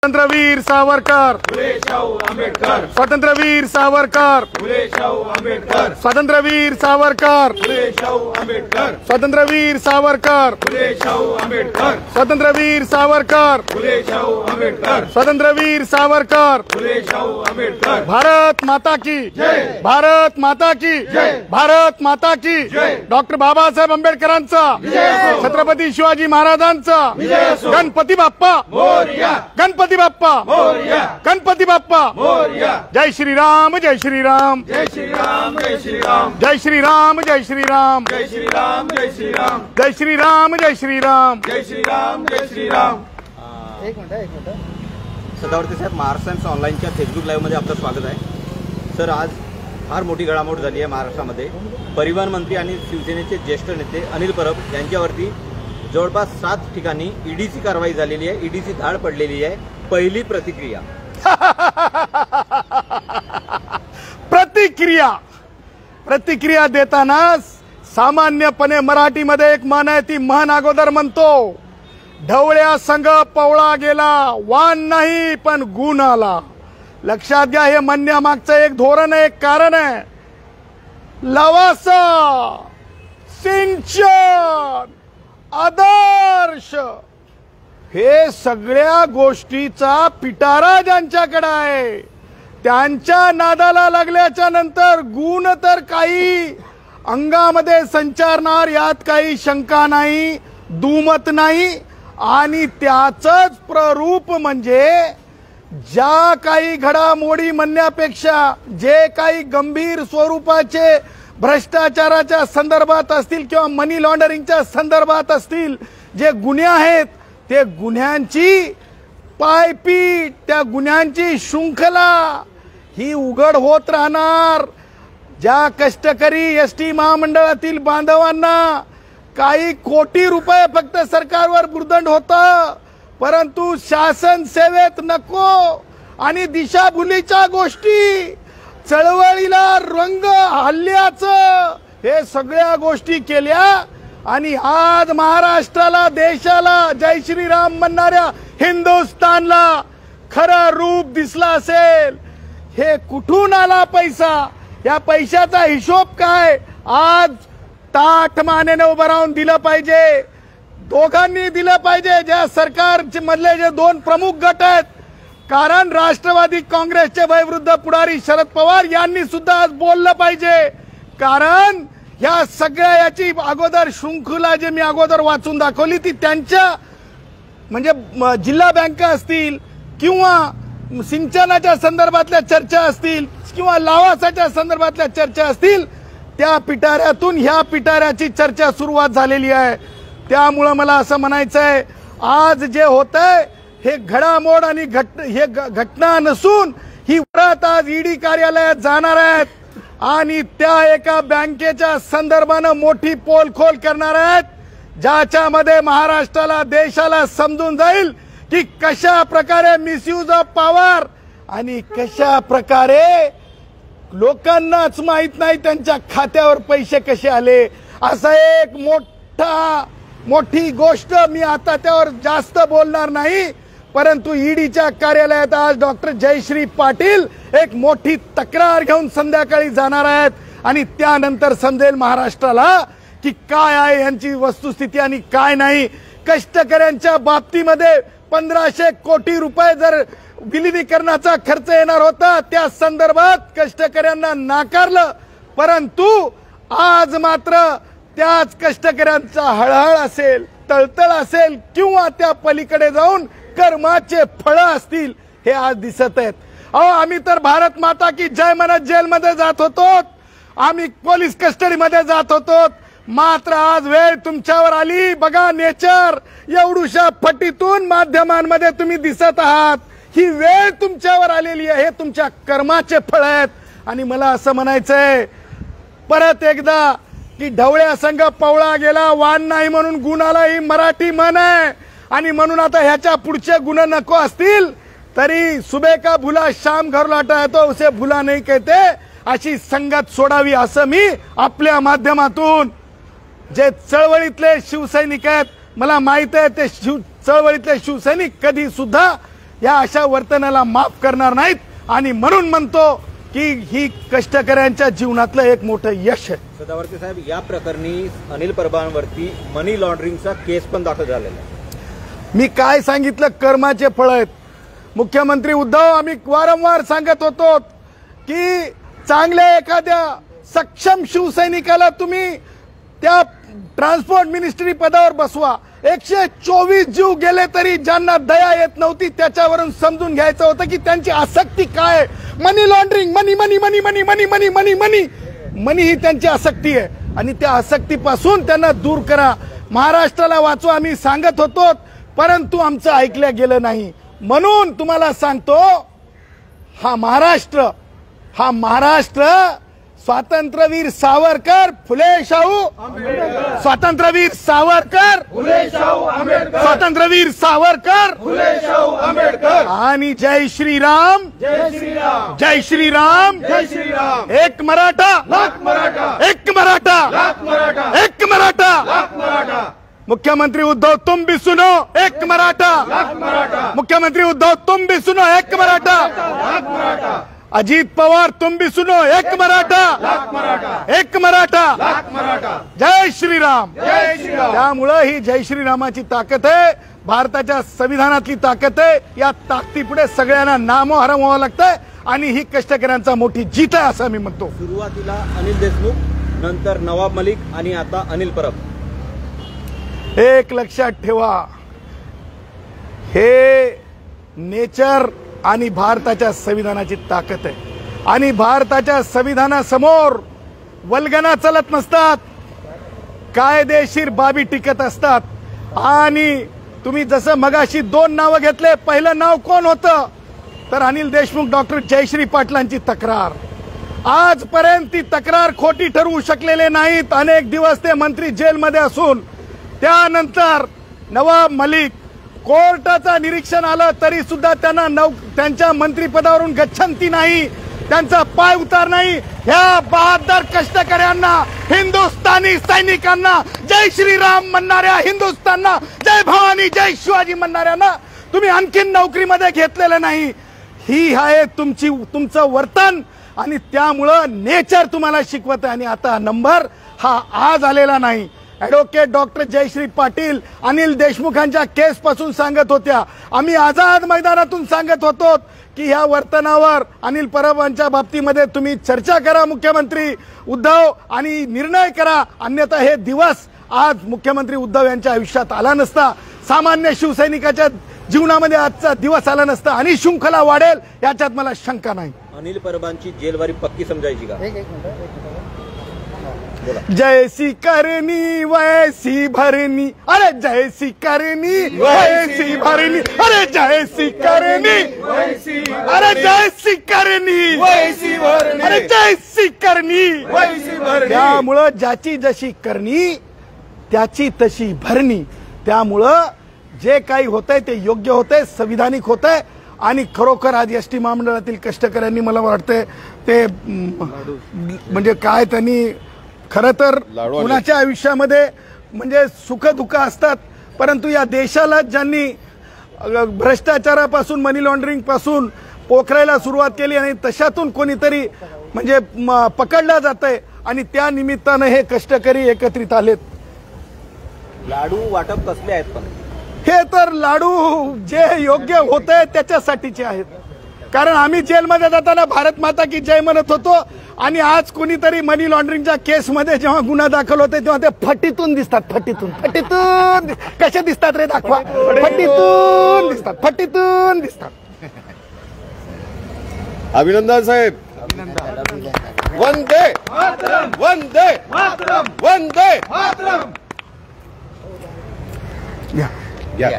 स्वातंत्र्यवीर सावरकर. फुले शाहू आंबेडकर. स्वातंत्र्यवीर सावरकर. फुले शाहू आंबेडकर. स्वातंत्र्यवीर सावरकर. फुले शाहू आंबेडकर. स्वातंत्र्यवीर सावरकर. फुले शाहू आंबेडकर. स्वातंत्र्यवीर सावरकर. फुले शाहू आंबेडकर. स्वातंत्र्यवीर सावरकर. फुले शाहू आंबेडकर. भारत माता की. जय. भारत माता की. जय. भारत माता की. जय. डॉक्टर बाबासाहेब आंबेडकरांचा. असो. छत्रपती शिवाजी महाराजांचा. असो. गणपती बाप्पा. मोरया. गणपती बाप्पा. मोरया. गणपती बाप्पा. मोरया. जय श्रीराम जय श्रीराम. जय श्रीराम जय श्रीराम. जय श्रीराम जय श्रीराम. जय श्रीराम जय श्रीराम. जय श्रीराम जय श्रीराम. जय श्रीराम जय श्रीराम. सदावर्ती साहेब महाराष्ट्र ऑनलाईनच्या फेसबुक लाईव्हमध्ये आपलं स्वागत आहे. सर आज फार मोठी घडामोड झाली आहे महाराष्ट्रामध्ये. परिवहन मंत्री आणि शिवसेनेचे ज्येष्ठ नेते अनिल परब यांच्यावरती जवळपास सात ठिकाणी ईडीची कारवाई झालेली आहे. ईडीची धाड पडलेली आहे. पहिली प्रतिक्रिया. प्रतिक्रिया. प्रतिक्रिया देताना सामान्यपणे मराठीमध्ये एक मन आहे ती म्हण अगोदर म्हणतो ढवळ्या संघ पवळा गेला वान नाही पण गुण आला. लक्षात घ्या हे म्हणण्यामागचं एक धोरण आहे एक कारण आहे. लवासा सिंचन आदर्श. हे सगळ्या गोष्टीचा पिटारा ज्यांच्याकडे आहे त्यांच्या नादाला लागल्याच्या नंतर गुण तर काही अंगामध्ये संचारणार यात काही शंका नाही दुमत नाही आणि त्याचंच प्ररूप म्हणजे ज्या काही घडामोडी म्हणण्यापेक्षा जे काही गंभीर स्वरूपाचे भ्रष्टाचाराच्या संदर्भात असतील किंवा मनी लॉन्डरिंगच्या संदर्भात असतील जे गुन्हे आहेत ते गुन्ह्यांची पायपीट त्या गुन्ह्यांची शृंखला ही उघड होत राहणार. ज्या कष्टकरी एस टी महामंडळातील बांधवांना काही कोटी रुपये फक्त सरकारवर बुर्दंड होतं परंतु शासन सेवेत नको आणि दिशाभुलीच्या गोष्टी चळवळीला रंग हल्ल्याचं हे सगळ्या गोष्टी केल्या आणि आज महाराष्ट्राला देशाला जय श्रीराम म्हणणाऱ्या हिंदुस्थानला खरं रूप दिसला असेल. हे कुठून आला पैसा? या पैशाचा हिशोब काय? आज ताठ मानेने उभं राहून दिलं पाहिजे. दोघांनी दिलं पाहिजे. ज्या सरकार मधले जे दोन प्रमुख गट आहेत कारण राष्ट्रवादी काँग्रेसचे वयवृद्ध पुढारी शरद पवार यांनी सुद्धा आज बोललं पाहिजे. कारण या सगळ्या याची अगोदर शृंखला जे मी अगोदर वाचून दाखवली ती त्यांच्या म्हणजे म, जिल्हा बँका असतील किंवा सिंचनाच्या संदर्भातल्या चर्चा असतील किंवा लावासाच्या संदर्भातल्या चर्चा असतील त्या पिटाऱ्यातून ह्या पिटाऱ्याची चर्चा सुरुवात झालेली आहे. त्यामुळं मला असं म्हणायचं आहे आज जे होत आहे हे घडामोड आणि घट हे घ- घटना नसून ही परत आज ईडी कार्यालयात जाणार आहेत. आणि त्या एका बँकेच्या संदर्भानं मोठी पोलखोल करणार आहेत ज्याच्यामध्ये महाराष्ट्राला देशाला समजून जाईल की कशा प्रकारे मिसयूज ऑफ पॉवर आणि कशा प्रकारे लोकांनाच माहीत नाही त्यांच्या खात्यावर पैसे कसे आले. असा एक मोठा मोठी गोष्ट मी आता त्यावर जास्त बोलणार नाही. परंतु ईडीच्या कार्यालयात आज डॉक्टर जयश्री पाटील एक मोठी तक्रार घेऊन संध्याकाळी जाणार आहेत. आणि त्यानंतर समजेल महाराष्ट्राला की काय आहे यांची वस्तुस्थिती आणि काय नाही. कष्टकऱ्यांच्या बाबतीमध्ये पंधराशे कोटी रुपये जर विलिनीकरणाचा खर्च येणार होता त्या संदर्भात कष्टकऱ्यांना नाकारलं. परंतु आज मात्र त्याच कष्टकऱ्यांचा हळहळ असेल तळतळ असेल किंवा त्या पलीकडे जाऊन कर्माचे फळ असतील हे आज दिसत आहेत. अहो आम्ही तर भारत माता की जय म्हणत जेलमध्ये जात होतो आम्ही पोलीस कस्टडीमध्ये जात होतो मात्र आज वेळ तुमच्यावर आली. बघा नेचर एवढूशा फटीतून माध्यमांमध्ये तुम्ही दिसत आहात. ही वेळ तुमच्यावर आलेली आहे. हे तुमच्या कर्माचे फळ आहेत. आणि मला असं म्हणायचंय परत एकदा की ढवळ्या संघ पवळा गेला. वान नाही म्हणून गुणालाही ही मराठी म्हण आहे. आणि म्हणून आता ह्याच्या पुढचे गुण नको असतील तरी सुबे का भुला शाम घर लाटा येतो उसे भुला नाही कहते अशी संगत सोडावी असं मी आपल्या माध्यमातून जे चळवळीतले शिवसैनिक आहेत मला माहीत आहे ते शिव चळवळीतले शिवसैनिक कधी सुद्धा या अशा वर्तनाला माफ करणार नाहीत. आणि म्हणून म्हणतो की ही कष्टकऱ्यांच्या जीवनातलं एक मोठं यश आहे. सदावर्ती साहेब या प्रकरणी अनिल परबांवरती मनी लॉन्ड्रिंगचा केस पण दाखल झालेला आहे. मी काय सांगितलं? कर्माचे फळ आहेत. मुख्यमंत्री उद्धव आम्ही वारंवार सांगत होतो की चांगल्या एखाद्या सक्षम शिवसैनिकाला तुम्ही त्या ट्रान्सपोर्ट मिनिस्ट्री पदावर बसवा. एकशे चोवीस जीव गेले तरी ज्यांना दया येत नव्हती त्याच्यावरून समजून घ्यायचं होतं की त्यांची आसक्ती काय मनी लॉन्ड्रिंग मनी मनी मनी मनी मनी मनी मनी मनी मनी ही त्यांची आसक्ती आहे. आणि त्या आसक्तीपासून त्यांना दूर करा. महाराष्ट्राला वाचवा आम्ही सांगत होतो परंतु आमचं ऐकलं गेलं नाही. म्हणून तुम्हाला सांगतो हा महाराष्ट्र हा महाराष्ट्र स्वातंत्र्यवीर सावरकर फुले शाहू स्वातंत्र्यवीर सावरकर. फुले शाहू आंबेडकर. स्वातंत्र्यवीर सावरकर. फुले शाहू आंबेडकर. आणि जय श्रीराम. जय श्रीराम. जय श्रीराम. जय श्रीराम. एक मराठा. लाख मराठा. एक मराठा. लाख मराठा. एक मराठा. लाख मराठा. मुख्यमंत्री उद्धव तुम भी सुनो एक मराठा। मराठा मुख्यमंत्री उद्धव तुम भी सुनो एक मराठा। अजित पवार तुम भी सुनो एक मराठा। एक मराठा। जय श्रीराम। जय त्यामुळं ही जय श्रीरामाची ताकद आहे. भारताच्या संविधानातली ताकद आहे. या ताकदीपुढे सगळ्यांना नामो हरम लागतंय. आणि ही कष्टकऱ्यांचा मोठी जीत आहे असं मी म्हणतो. सुरुवातीला अनिल देशमुख नंतर नवाब मलिक आणि आता अनिल परब. एक लक्षात ठेवा. हे नेचर आणि भारताच्या संविधानाची ताकद आहे. आणि भारताच्या संविधानासमोर वल्गना चलत नसतात. कायदेशीर बाबी टिकत असतात. आणि तुम्ही जसं मगाशी दोन नावं घेतले पहिलं नाव कोण होतं? तर अनिल देशमुख डॉक्टर जयश्री पाटलांची तक्रार. आजपर्यंत ती तक्रार खोटी ठरवू शकलेले नाहीत. अनेक दिवस ते मंत्री जेलमध्ये असून त्यानंतर नवाब मलिक कोर्टाचं निरीक्षण आलं तरी सुद्धा त्यांना नव त्यांच्या मंत्रिपदावरून गच्छंती नाही त्यांचा पाय उतार नाही. ह्या बहादर कष्टकऱ्यांना हिंदुस्थानी सैनिकांना जय श्रीराम म्हणणाऱ्या हिंदुस्थानना जय भवानी जय शिवाजी म्हणणाऱ्यांना तुम्ही आणखीन नोकरीमध्ये घेतलेलं नाही. ही आहे तुमची तुमचं वर्तन आणि त्यामुळं नेचर तुम्हाला शिकवत आहे आणि आता नंबर हा आज आलेला नाही. ऍडव्होकेट डॉक्टर जयश्री पाटील अनिल देशमुखांच्या केस पासून सांगत होत्या. आम्ही आझाद मैदानातून सांगत होतो की ह्या वर्तनावर अनिल परबांच्या बाबतीमध्ये तुम्ही चर्चा करा मुख्यमंत्री उद्धव आणि निर्णय करा. अन्यथा हे दिवस आज मुख्यमंत्री उद्धव यांच्या आयुष्यात आला नसता. सामान्य शिवसैनिकाच्या जीवनामध्ये आजचा दिवस आला नसता. आणि शृंखला वाढेल याच्यात मला शंका नाही. अनिल परबांची जेलवारी पक्की समजायची का? बोला जैसी करनी वैसी भरनी। अरे जैसी करनी वैसी भरनी। अरे जैसी करनी अरे जैसी करनी। वैसी भरणी. अरे जैसी करनी। वैसी भरणी. त्यामुळं ज्याची जशी करणी त्याची तशी भरणी त्यामुळं जे काही होतंय ते योग्य होतंय संविधानिक होतंय. आणि खरोखर आज एस टी महामंडळातील कष्टकऱ्यांनी मला वाटतंय ते म्हणजे काय त्यांनी खरं तर कुणाच्या आयुष्यामध्ये म्हणजे सुख दुःख असतात परंतु या देशाला ज्यांनी भ्रष्टाचारापासून मनी लॉन्ड्रिंगपासून पोखरायला सुरुवात केली आणि तशातून कोणीतरी म्हणजे म, पकडला जात आहे आणि त्या निमित्तानं हे कष्टकरी एकत्रित आलेत. लाडू वाटप कसले आहेत पण? हे तर लाडू जे योग्य होत आहे त्याच्यासाठीचे आहेत. कारण आम्ही जेलमध्ये जाताना भारत माता की जय म्हणत होतो आणि आज कोणीतरी मनी लॉन्ड्रिंगच्या केसमध्ये जेव्हा गुन्हा दाखल होते तेव्हा ते फटीतून दिसतात फटीतून. फटीतून दि- कसे दिसतात रे दाखवा. फटीतून दिसतात फटीतून दिसतात. अभिनंदन साहेब. वंदे. वंदे. मातरम. वंदे. मातरम. घ्या या.